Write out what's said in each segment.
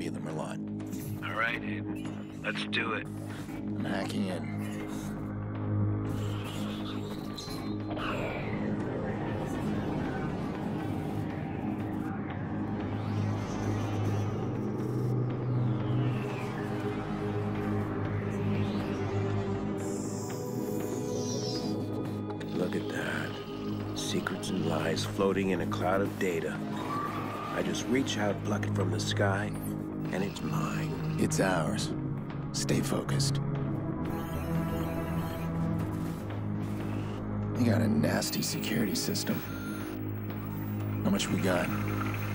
lobby of the Merlot. All right, Aiden. Let's do it. I'm hacking in. Look at that. Secrets and lies floating in a cloud of data. I just reach out, pluck it from the sky, and it's mine. It's ours. Stay focused. You got a nasty security system. How much we got?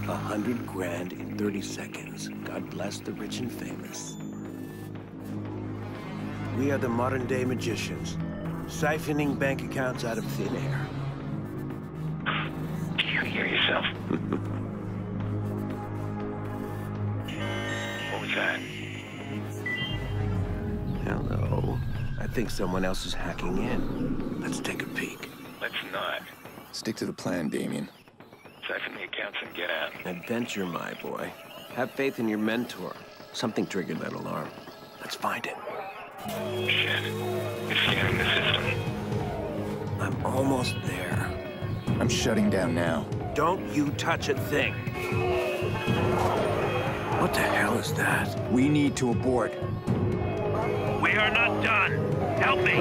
A hundred grand in 30 seconds. God bless the rich and famous. We are the modern day magicians, siphoning bank accounts out of thin air. Think someone else is hacking in. Let's take a peek. Let's not. Stick to the plan, Damien. Siphon the accounts and get out. Adventure, my boy. Have faith in your mentor. Something triggered that alarm. Let's find it. Shit. It's scanning the system. I'm almost there. I'm shutting down now. Don't you touch a thing. What the hell is that? We need to abort. We are not done. Help me.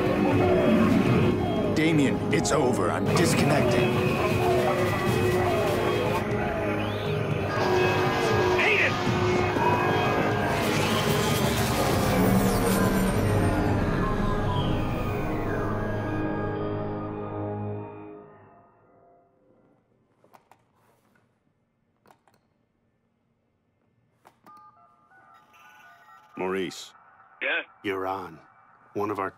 Damien, it's over. I'm disconnecting.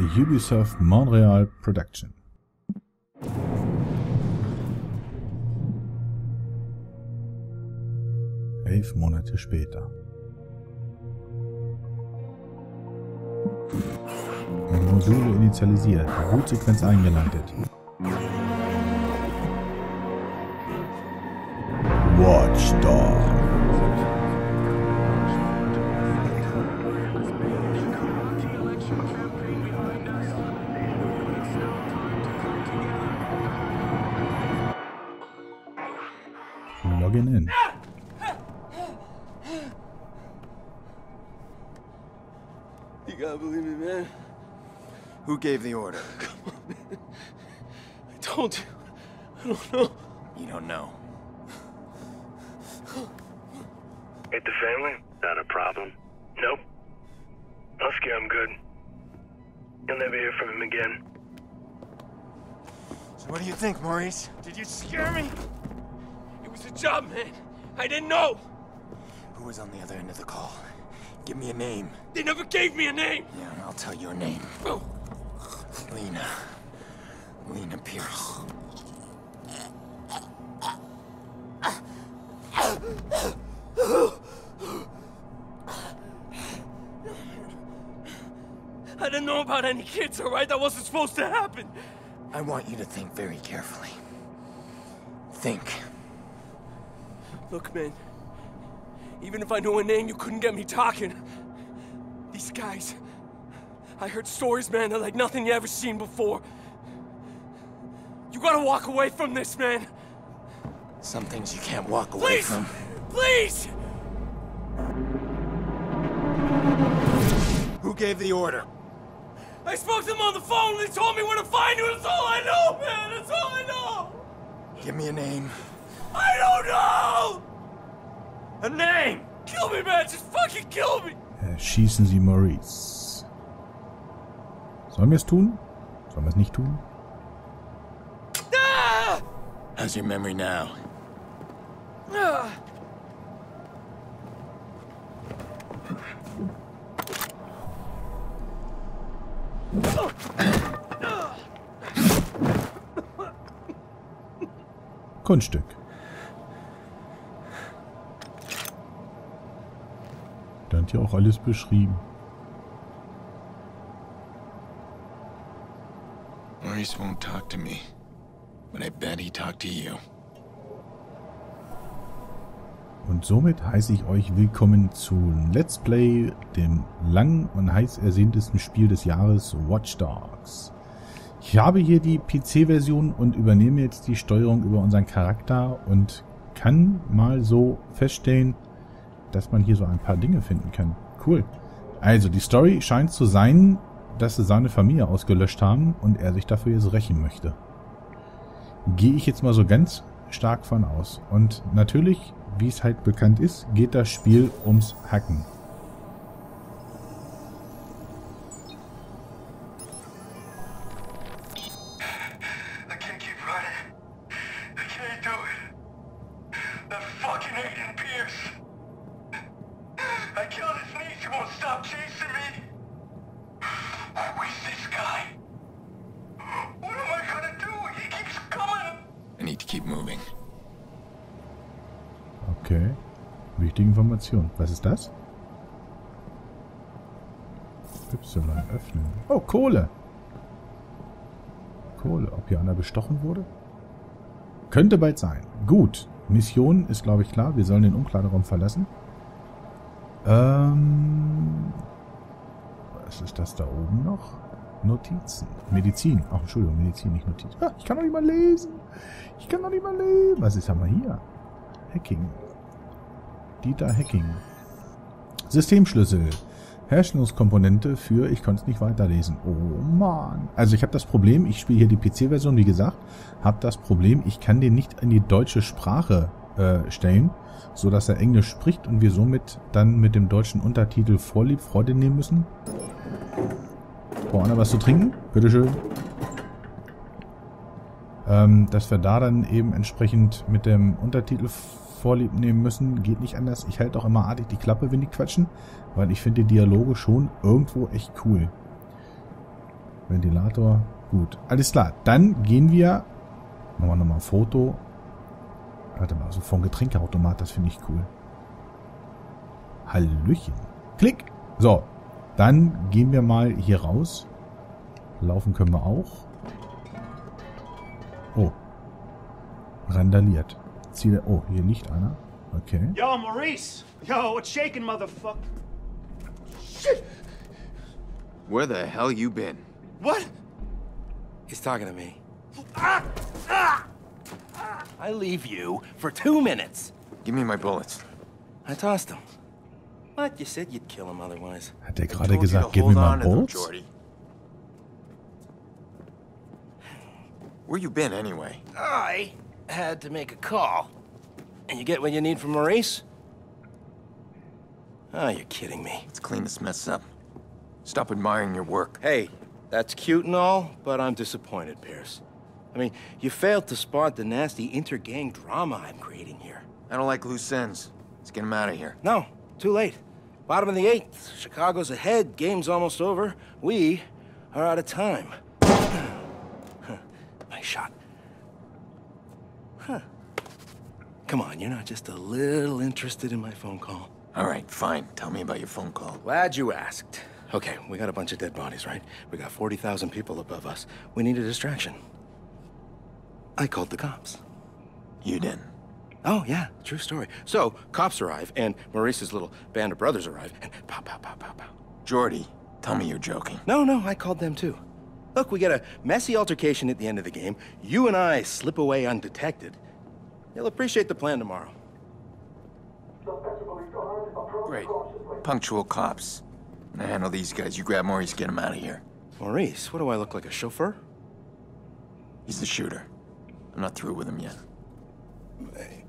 a Ubisoft Montreal production. Elf Monate später. Module initialisiert, Bootsequenz eingeleitet. Watchdog. Logging in. You gotta believe me, man. Who gave the order? I told you. I don't know. You don't know. Ain't the family? Not a problem? Nope. I'll scare him good. You'll never hear from him again. So what do you think, Maurice? Did you scare me? It was a job, man. I didn't know. Who was on the other end of the call? Give me a name. They never gave me a name. Yeah, I'll tell you her name. Oh, Lena. Lena Pierce. I didn't know about any kids, all right? That wasn't supposed to happen. I want you to think very carefully. Think. Look, man. Even if I knew a name, you couldn't get me talking. These guys. I heard stories, man, They're like nothing you ever seen before. You gotta walk away from this, man. Some things you can't walk away Please! from. Please! Who gave the order? I spoke to them on the phone. They told me where to find you. That's all I know, man. That's all I know. Give me a name. I don't know. A name! Kill me, man. Just fucking kill me. Erschießen Sie Maurice. Sollen wir es tun? Sollen wir es nicht tun? Ah! How's your memory now? Kunststück. Hat ja auch alles beschrieben. Maurice won't talk to me, but I bet he talked to you. Und somit heiße ich euch willkommen zu Let's Play, dem lang und heiß ersehntesten Spiel des Jahres Watch Dogs. Ich habe hier die PC-Version und übernehme jetzt die Steuerung über unseren Charakter und kann mal so feststellen, dass man hier so ein paar Dinge finden kann. Cool. Also, die Story scheint zu sein, dass sie seine Familie ausgelöscht haben und er sich dafür jetzt rächen möchte. Gehe ich jetzt mal so ganz stark von aus. Und natürlich, wie es halt bekannt ist, geht das Spiel ums Hacken. Kohle. Ob hier einer bestochen wurde? Könnte bald sein. Gut. Mission ist, glaube ich, klar. Wir sollen den Umkleideraum verlassen. Ähm... Was ist das da oben noch? Notizen. Medizin. Ach, Entschuldigung, Medizin, nicht Notizen. Ah, ich kann doch nicht mal lesen. Ich kann doch nicht mal lesen. Was ist haben wir hier? Hacking. Dieter Hacking. Systemschlüssel. Herstellungskomponente für, ich konnte es nicht weiterlesen. Oh man. Also ich habe das Problem, ich spiele hier die PC-Version, wie gesagt, habe das Problem, ich kann den nicht in die deutsche Sprache äh, stellen, so dass er Englisch spricht und wir somit dann mit dem deutschen Untertitel Vorlieb Freude nehmen müssen. Braucht einer was zu trinken? Bitteschön. Ähm, dass wir da dann eben entsprechend mit dem Untertitel Vorlieb nehmen müssen, geht nicht anders. Ich halte auch immer artig die Klappe, wenn die quatschen, weil ich finde die Dialoge schon irgendwo echt cool. Ventilator, gut. Alles klar, dann gehen wir, machen wir nochmal ein Foto. Warte mal, so vom Getränkeautomat, das finde ich cool. Hallöchen. Klick. So, dann gehen wir mal hier raus. Laufen können wir auch. Oh. Randaliert. Ziel. Oh, hier liegt einer. Okay. Yo, Maurice! Yo, what's shaking, motherfucker? Where the hell you been? What? He's talking to me. I leave you for two minutes. Give me my bullets. I tossed him. What? You said you'd kill him otherwise. Hat er gerade gesagt, give me my to them. Where you been anyway? I had to make a call. And you get what you need from Maurice? Oh, you're kidding me. Let's clean this mess up. Stop admiring your work. Hey, that's cute and all, but I'm disappointed, Pierce. I mean, you failed to spot the nasty inter-gang drama I'm creating here. I don't like loose ends. Let's get him out of here. No, too late. Bottom of the eighth. Chicago's ahead. Game's almost over. We are out of time. nice shot. Huh. Come on, you're not just a little interested in my phone call. All right, fine. Tell me about your phone call. Glad you asked. Okay, we got a bunch of dead bodies, right? We got 40,000 people above us. We need a distraction. I called the cops. You didn't. Oh, yeah, true story. So, cops arrive, and Maurice's little band of brothers arrive, and pow, pow, pow, pow, pow. Jordy, tell me you're joking. No, no, I called them too. Look, we get a messy altercation at the end of the game. You and I slip away undetected. You'll appreciate the plan tomorrow. Great. Punctual cops. Now handle these guys. You grab Maurice, get him out of here. Maurice, what do I look like, a chauffeur? He's the shooter. I'm not through with him yet. Hey,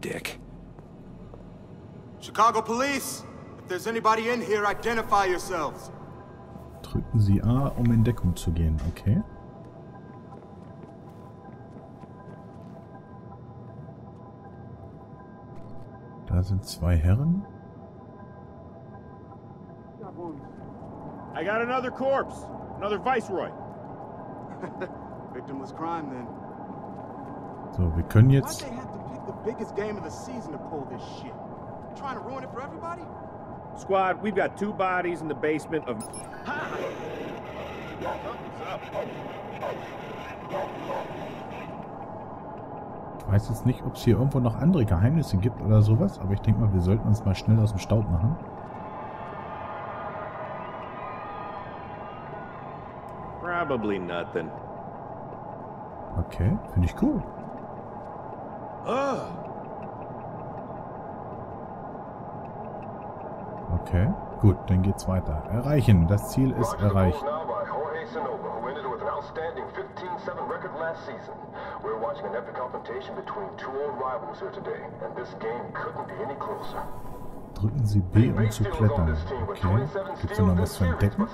Dick. Chicago police! If there's anybody in here, identify yourselves. drücken Sie A, um in Deckung zu gehen. Okay. Da sind zwei Herren. I got another corpse. Another Viceroy. Victimless crime then. So, wir können jetzt. Why'd they have to pick the biggest game of the season to pull this shit? Trying to ruin it for everybody? Squad, we've got two bodies in the basement of. Ich weiß jetzt nicht, ob es hier irgendwo noch andere Geheimnisse gibt oder sowas, aber ich denke mal, wir sollten uns mal schnell aus dem Staub machen. Probably nothing. Okay, finde ich cool. Okay, gut, dann geht's weiter. Erreichen. Das Ziel ist erreicht. Now by Jorge Sonova, who ended with an outstanding 15-7 record last season. We're watching an epic confrontation between two old rivals here today, and this game couldn't be any closer. Drücken Sie B, um zu klettern. Okay. 27 Gibt's da noch was zu entdecken?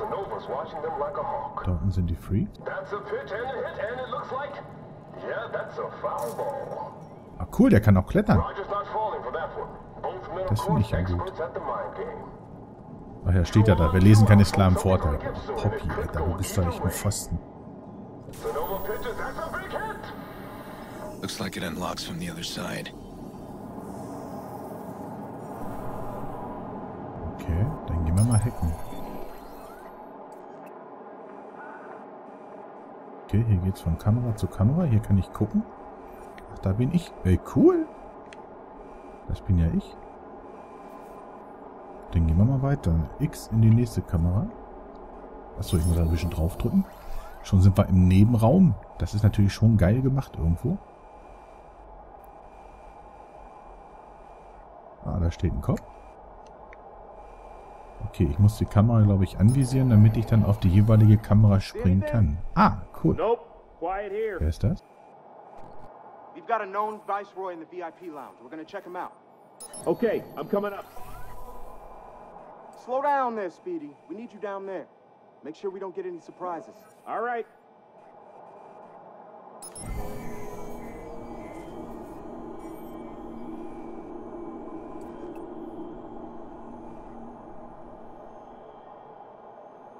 Da unten sind die Freaks. That's a pitch and a hit, and it looks like, yeah, that's a foul ball. Ah, cool, der kann auch klettern. Das finde ich ja gut. experts at the mind game. Ach ja, steht ja da. Wir lesen keine Sklaven Vorteil. Poppy, Alter, du bist doch echt ein Pfosten. Looks like it unlocks from the other side. Okay, dann gehen wir mal hacken. Okay, hier geht's von Kamera zu Kamera. Hier kann ich gucken. Ach, da bin ich. Ey, cool. Das bin ja ich. Dann gehen wir mal weiter. X in die nächste Kamera. Achso, ich muss da ein bisschen draufdrücken. Schon sind wir im Nebenraum. Das ist natürlich schon geil gemacht irgendwo. Ah, da steht ein Kopf. Okay, ich muss die Kamera, glaube ich, anvisieren, damit ich dann auf die jeweilige Kamera springen kann. Ah, cool. Nope. Quiet here. Wer ist das? We've got a known viceroy in the VIP lounge. We're gonna check him out. Okay, I'm coming up. Slow down there, Speedy. We need you down there. Make sure we don't get any surprises. All right.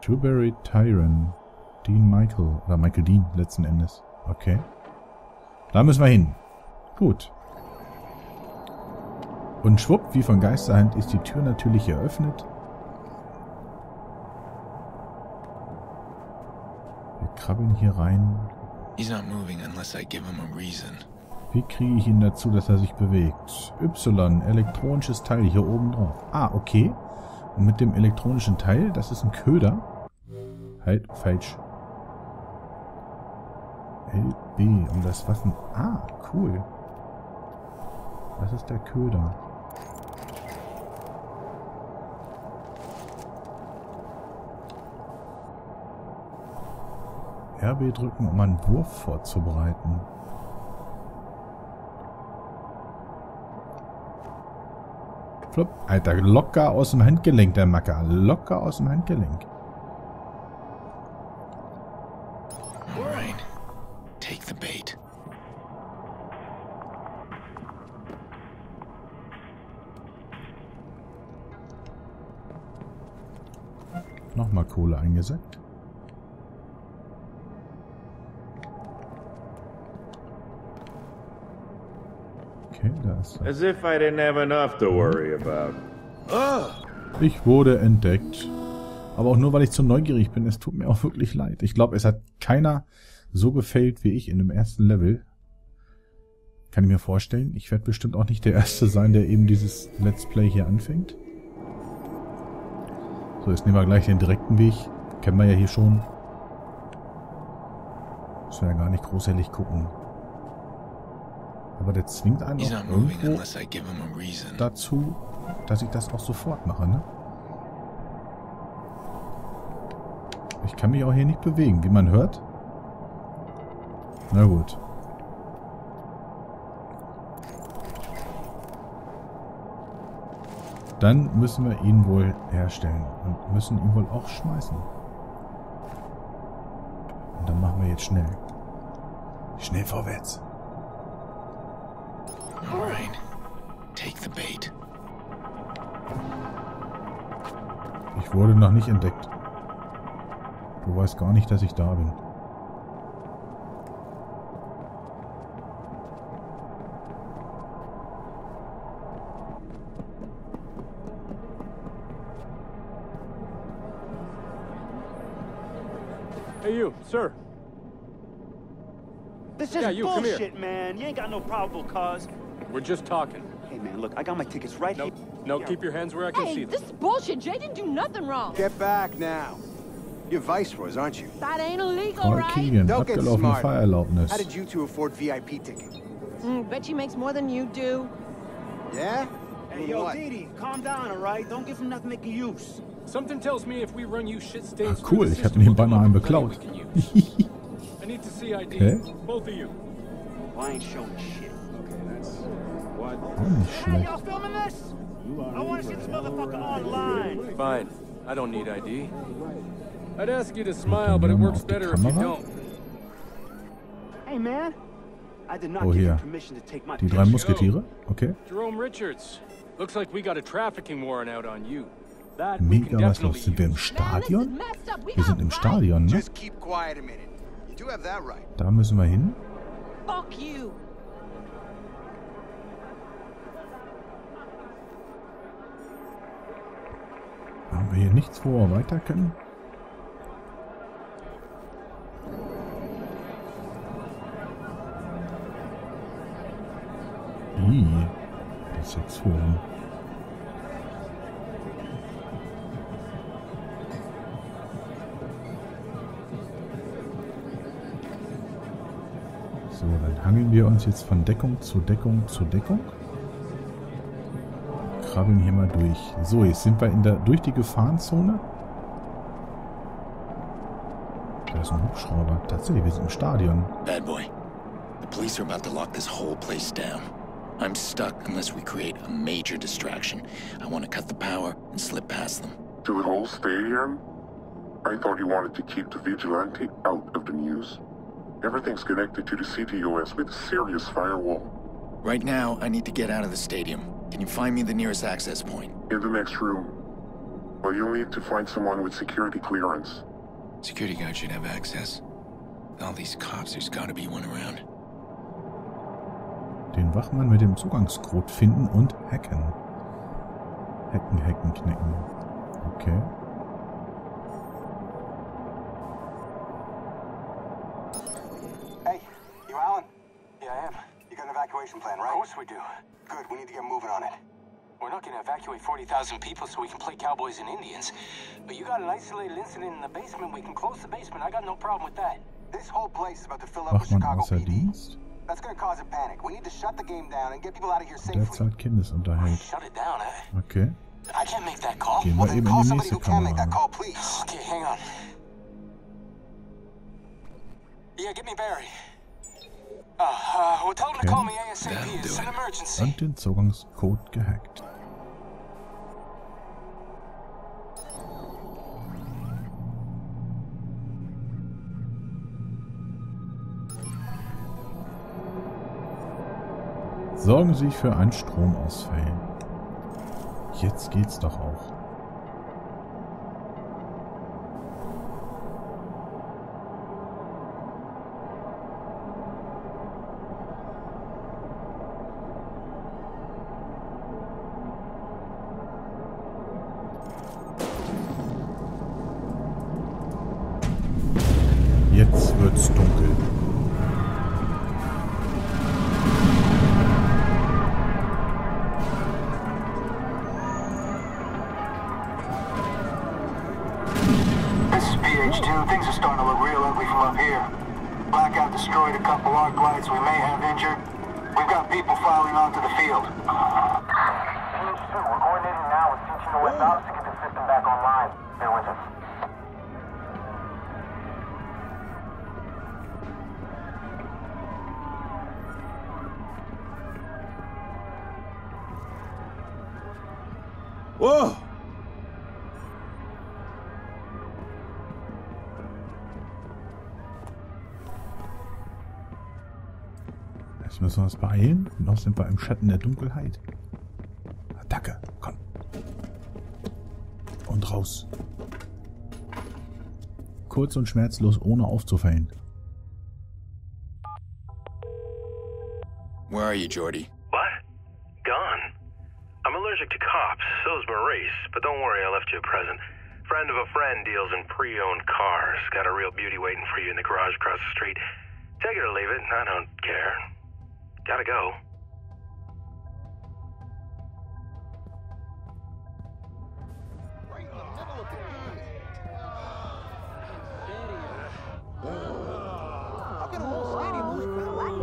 Dewberry Tyron. Dean Michael. Oder Michael Dean, letzten Endes. Okay. Da müssen wir hin. Gut. Und schwupp, wie von Geisterhand, ist die Tür natürlich eröffnet. Krabbeln hier rein. He's not moving unless I give him a reason. Wie kriege ich ihn dazu, dass er sich bewegt? Y, elektronisches Teil hier oben drauf. Ah, okay. Und mit dem elektronischen Teil, das ist ein Köder. Halt, falsch. LB, um das Waffen... Ah, cool. Das ist der Köder. RB drücken, um einen Wurf vorzubereiten. Flop. Alter, locker aus dem Handgelenk, der Macker. Locker aus dem Handgelenk. All right. Take the bait. Nochmal Kohle eingesackt. Okay, da ist er. As if I didn't have enough to worry about. Ich wurde entdeckt. Aber auch nur, weil ich zu neugierig bin. Es tut mir auch wirklich leid. Ich glaube, es hat keiner so gefällt wie ich in dem ersten Level. Kann ich mir vorstellen. Ich werde bestimmt auch nicht der Erste sein, der eben dieses Let's Play hier anfängt. So, jetzt nehmen wir gleich den direkten Weg. Kennen wir ja hier schon. Müssen wir ja gar nicht großartig gucken. Aber der zwingt einen auch irgendwo dazu, dass ich das auch sofort mache, ne? Ich kann mich auch hier nicht bewegen, wie man hört. Na gut. Dann müssen wir ihn wohl herstellen und müssen ihn wohl auch schmeißen. Und dann machen wir jetzt schnell. Schnell vorwärts. Ich wurde noch nicht entdeckt. Du weißt gar nicht, dass ich da bin. Hey, you, sir. This is Yeah, you, bullshit, man. You ain't got no probable cause. We're just talking. Hey, man, look, I got my tickets right No, here. no, keep your hands where I can Hey, see this them. is bullshit. Jay didn't do nothing wrong. Get back now. You're viceroys, aren't you? That ain't illegal, Paul right? Keegan, Don't get abgelaufene smart. Fahrerlaubnis. How did you two afford VIP tickets? Mm, bet you makes more than you do. Yeah? Hey, Doing yo, what? Didi, calm down, all right? Don't give him nothing making use. Something tells me if we run you shit stains Ah, through cool, the ich hab system, nebenbei we'll mal come einen up beklaut. we can use. I need to see ID. Okay. Both of you. Well, I ain't showing shit. Auch nicht Hey, y'all filming this? I want to see this motherfucker online. Fine. I don't need ID. I'd ask you to smile, but it works better if you don't. Hey, man. I did not Oh, give you hier. permission to take my Die drei. Musketiere. Okay. Jerome Richards. Looks like we got a trafficking warrant out on you. That we can Mega was los. definitely Sind wir im use. Stadion? Messed up. We Wir sind got im rights. Stadion, ne? Just keep quiet a minute. You do have that right. Da müssen wir hin. Fuck you. Haben wir hier nichts, wo wir weiter können? Ih, das Sexforum. So, dann hangeln wir uns jetzt von Deckung zu Deckung zu Deckung. Krabbeln hier mal durch. So, jetzt sind wir in der, durch die Gefahrenzone. Da ist ein Hubschrauber. Tatsächlich, wir sind im Stadion. Bad boy. The police are about to lock this whole place down. I'm stuck unless we create a major distraction. I want to cut the power and slip past them. To the whole stadium? I thought you wanted to keep the vigilante out of the news. Everything's connected to the CTOS with a serious firewall. Right now, I need to get out of the stadium. Can you find me the nearest access point? In the next room. Well, you'll need to find someone with security clearance. Security guard should have access. All these cops, there's gotta be one around. Den Wachmann mit dem Zugangscode finden und hacken. Hacken, hacken, knicken. Okay. Evacuation plan, right? Of course we do. Good, we need to get moving on it. We're not gonna evacuate 40,000 people so we can play cowboys and Indians. But you got an isolated incident in the basement, we can close the basement. I got no problem with that. This whole place is about to fill up with Chicago außer PD. Dienst. That's gonna cause a panic. We need to shut the game down and get people out of here Der safely. zahlt Kindesunterhalt. Shut it down, eh? Okay. I can't make that call. Gehen Well, wir eben in call die somebody nächste who can make that Kamera. call, please. Okay, hang on. Yeah, get me Barry. Okay. Und den Zugangscode gehackt. Sorgen Sie für einen Stromausfall. Jetzt geht's doch auch. Jetzt müssen wir uns beeilen. Noch sind wir im Schatten der Dunkelheit. Attacke, komm. Und raus. Kurz und schmerzlos, ohne aufzufallen. Where are you, Jordy? What? Gone. I'm allergic to cops, so's Maurice, but don't worry, I left you a present. Friend of a friend deals in pre-owned cars. Got a real beauty waiting for you in the garage across the street. Take it or leave it, I don't care. Gotta go.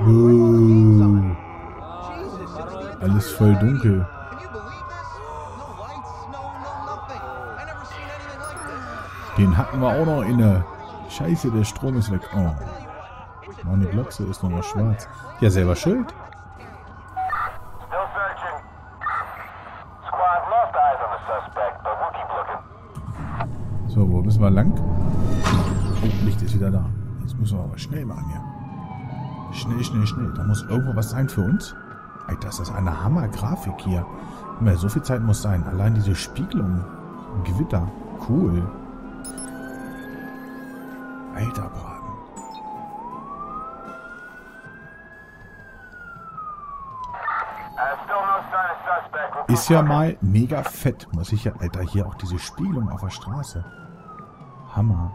Buh. Alles voll dunkel. Den hatten wir auch noch inne. Scheiße, der Strom ist weg. Oh. Meine Glotze ist noch mal schwarz. Ja, selber schuld. So, wo müssen wir lang? Oh, Licht ist wieder da. Jetzt müssen wir aber schnell machen hier. Schnell, schnell, schnell. Da muss irgendwo was sein für uns. Alter, das ist eine Hammer-Grafik hier. Mehr, so viel Zeit muss sein. Allein diese Spiegelung. Gewitter. Cool. Alter Braten. Ist ja mal mega fett. Muss ich ja... Alter, hier auch diese Spiegelung auf der Straße. Hammer.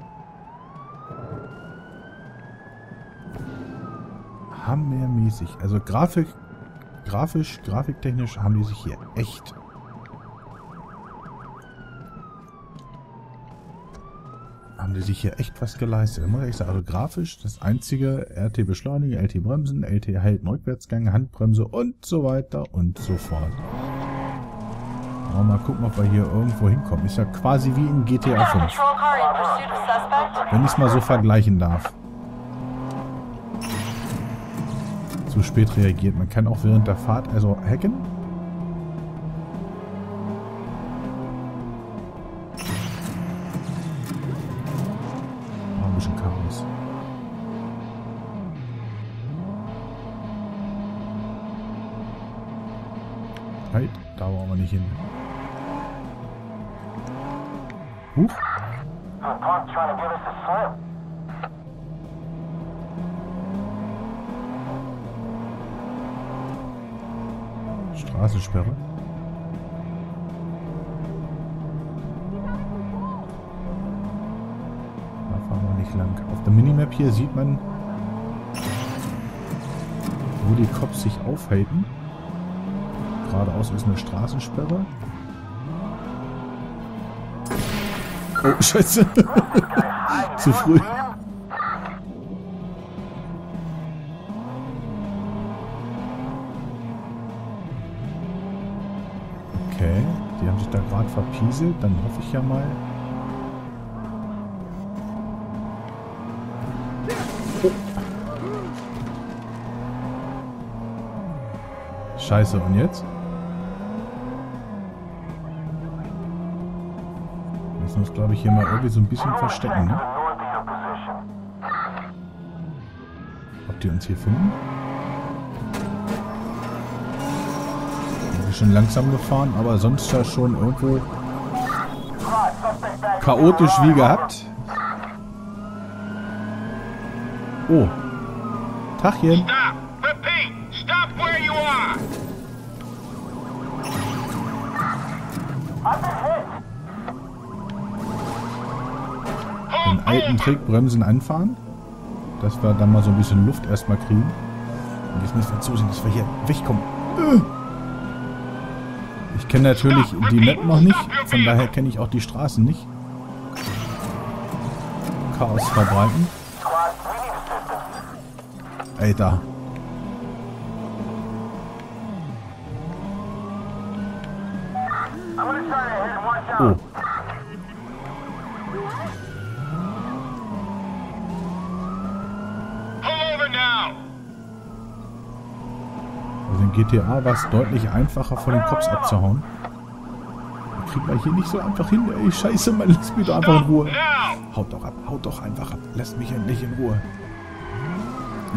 Hammermäßig. Also Grafik... Grafisch, grafiktechnisch haben die sich hier echt... Haben die sich hier echt was geleistet. Muss ich sagen. Also grafisch das einzige RT Beschleuniger, LT Bremsen, LT Halt Rückwärtsgang, Handbremse und so weiter und so fort. Aber mal gucken, ob wir hier irgendwo hinkommen. Ist ja quasi wie in GTA 5. Patrol car in pursuit of suspect. Wenn ich es mal so vergleichen darf. Zu spät reagiert. Man kann auch während der Fahrt also hacken. Oh, ein bisschen Chaos. Halt, da wollen wir nicht hin. Huch. A punk trying to give us a slip. Straßensperre. Da fahren wir nicht lang. Auf der Minimap hier sieht man, wo die Cops sich aufhalten. Geradeaus ist eine Straßensperre. Oh, scheiße. Zu früh. Okay, die haben sich da gerade verpieselt. Dann hoffe ich ja mal. Scheiße, und jetzt? Müssen uns, glaube ich, hier mal irgendwie so ein bisschen verstecken, ne? Ob die uns hier finden? Schon langsam gefahren, aber sonst ja schon irgendwo chaotisch wie gehabt. Oh. Tachchen. Alten Trick Bremsen anfahren. Dass wir dann mal so ein bisschen Luft erstmal kriegen. Und jetzt müssen wir zusehen, dass wir hier wegkommen. Äh. Ich kenne natürlich die Map noch nicht, von daher kenne ich auch die Straßen nicht. Chaos verbreiten. Alter. I'm gonna try to hit him. Watch out! Oh. Pull over now! Also in GTA war es deutlich einfacher, von den Cops abzuhauen. Da kriegt man hier nicht so einfach hin. Ey, scheiße, man lässt mich doch einfach in Ruhe. Haut doch ab, haut doch einfach ab. Lasst mich endlich in Ruhe.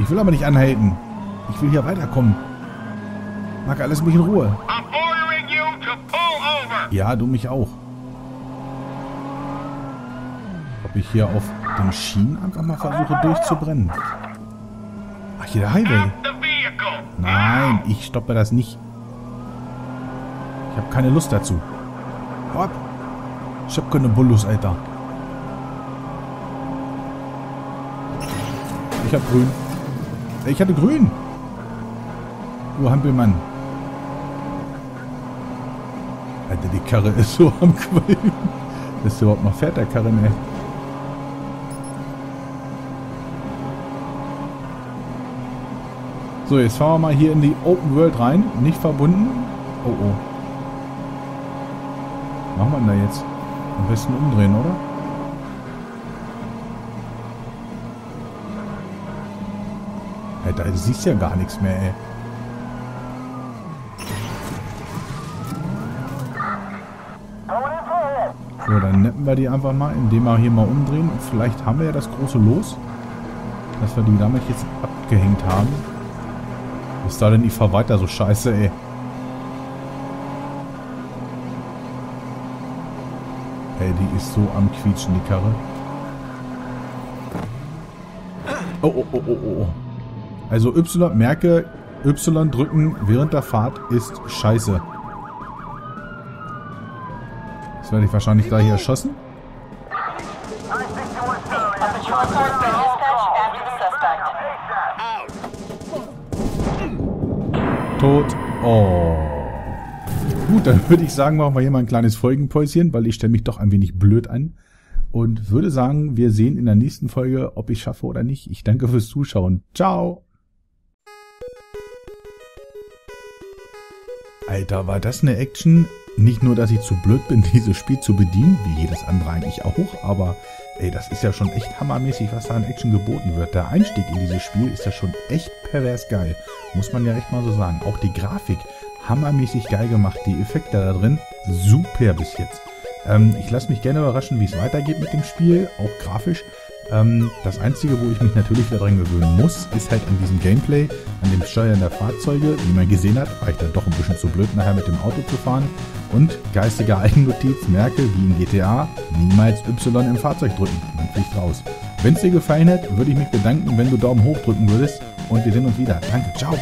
Ich will aber nicht anhalten. Ich will hier weiterkommen. Marker, lass mich in Ruhe. Ja, du mich auch. Ob ich hier auf den Schienen einfach mal versuche durchzubrennen. Ach, hier der Highway. Nein, ich stoppe das nicht. Ich habe keine Lust dazu. Ab. Ich hab keine Bullus, Alter. Ich hab grün. Ich hatte grün. Du Hampelmann. Alter, die Karre ist so am Qualmen. Ist überhaupt noch fährt, der Karre, ey. So, jetzt fahren wir mal hier in die Open World rein. Nicht verbunden. Oh, oh. Machen wir denn da jetzt? Am besten umdrehen, oder? Alter, du siehst ja gar nichts mehr, ey. So, dann neppen wir die einfach mal, indem wir hier mal umdrehen. Und vielleicht haben wir ja das große Los, dass wir die damit jetzt abgehängt haben. Ist da denn, ich fahr weiter so scheiße, ey. Ey, die ist so am Quietschen, die Karre. Oh, oh, oh, oh, oh. Also Y, merke, Y drücken während der Fahrt ist scheiße. Jetzt werde ich wahrscheinlich gleich erschossen. Dann würde ich sagen, machen wir hier mal ein kleines Folgenpäuschen, weil ich stelle mich doch ein wenig blöd an. Und würde sagen, wir sehen in der nächsten Folge, ob ich schaffe oder nicht. Ich danke fürs Zuschauen. Ciao. Alter, war das eine Action? Nicht nur, dass ich zu blöd bin, dieses Spiel zu bedienen, wie jedes andere eigentlich auch, aber ey, das ist ja schon echt hammermäßig, was da an Action geboten wird. Der Einstieg in dieses Spiel ist ja schon echt pervers geil. Muss man ja echt mal so sagen. Auch die Grafik, hammermäßig geil gemacht. Die Effekte da drin, super bis jetzt. Ähm, ich lasse mich gerne überraschen, wie es weitergeht mit dem Spiel, auch grafisch. Ähm, das Einzige, wo ich mich natürlich daran gewöhnen muss, ist halt an diesem Gameplay, an dem Steuern der Fahrzeuge. Wie man gesehen hat, war ich dann doch ein bisschen zu blöd, nachher mit dem Auto zu fahren. Und geistige Eigennotiz, merke, wie in GTA, niemals Y im Fahrzeug drücken. Man fliegt raus. Wenn es dir gefallen hat, würde ich mich bedanken, wenn du Daumen hoch drücken würdest. Und wir sehen uns wieder. Danke, ciao.